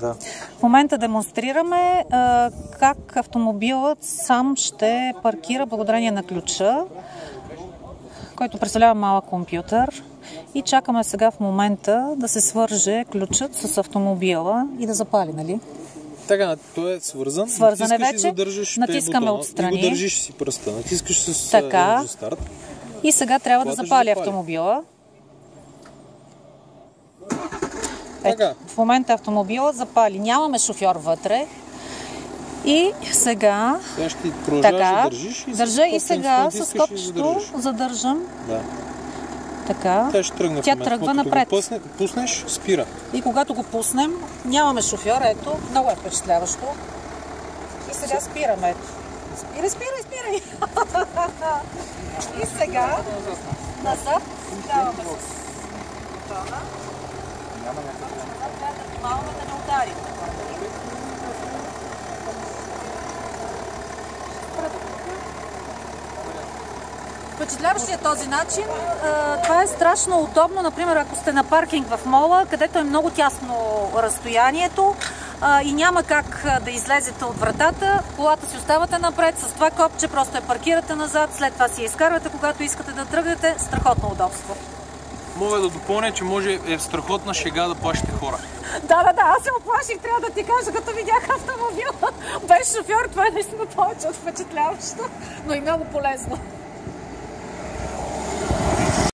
Да. В момента демонстрираме а, как автомобилът сам ще паркира благодарение на ключа, който представлява малък компютър. И чакаме сега в момента да се свърже ключът с автомобила и да запали, нали? Така, той е свързан. Свързан е вече. задържаш Натискаме бутона отстрани. И го държиш си пръста. Натискаш с Така. е, старт. И сега трябва да Колата ще запали запали. автомобила. Така. в момента автомобилът запали. Нямаме шофьор вътре. И сега Сега ще така, да държиш. И държа и сега с копчето задържам. Да. Така. Тя ще тръгне Тя тръгва напред. Го пусне, пуснеш, спира. И когато го пуснем, нямаме шофьор, ето, много е впечатляващо. И сега спираме, ето. Спирай, спирай, спирай! И сега назад даваме с бутона. Няма някакво. Трябва да не ударим. Впечатляващ е този начин. Това е страшно удобно, например, ако сте на паркинг в мола, където е много тясно разстоянието и няма как да излезете от вратата, колата си оставате напред, с това копче просто я паркирате назад, след това си я изкарвате, когато искате да тръгнете. Страхотно удобство. Мога да допълня, че може е страхотна шега да плашите хора. Да, да, да, аз се оплаших, трябва да ти кажа, като видях автомобила без шофьор, това е наистина повече от впечатляващо, но и много полезно.